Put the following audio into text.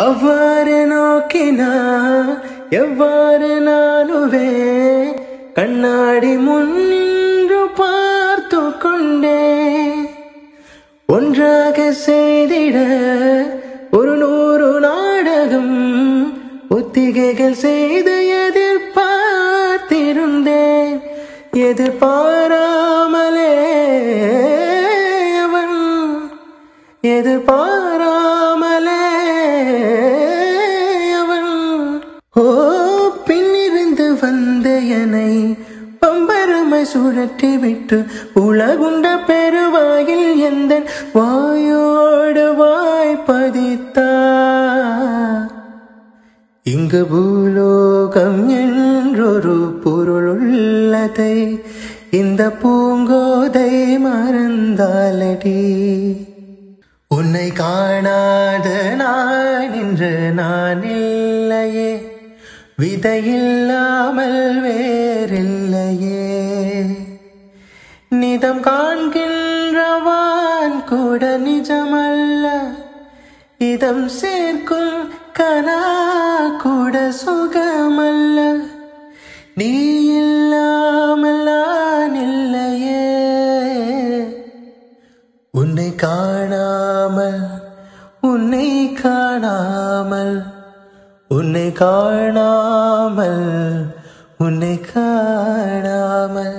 அவ்வாறு நோக்கினா எவ்வாறு நானுவே கண்ணாடி முன் பார்த்து கொண்டே. ஒன்றாக செய்திட ஒரு நூறு நாடகம் ஒத்திகைகள் செய்து எதிர்பார்த்திருந்தேன் எதிர்பாராமலே அவன் எதிர்பாரா ஓ பின்னிருந்து வந்த என்னை பம்பரமை சுழற்றி விட்டு உலகுண்ட பெருவாயில் எந்த வாயோடு வாய் பதித்தா? இங்கு பூலோகம் என்றொரு பொருள் உள்ளதை இந்த பூங்கோதை மறந்தாலடி. உன்னை காணாத நான் இன்று நான் இல்லையே. விதையில்லாமல் வேறில்லையே. நிதம் காண்கின்றவான் கூட நிஜமல்ல. இதம் சேர்க்கும் கனா கூட சுகமல்ல. நீ இல்லாமல் நான் இல்லையே. உன்னை காணாமல் உன்னை காணாமல் உன்னை காணாமல் உன்னை காணாமல்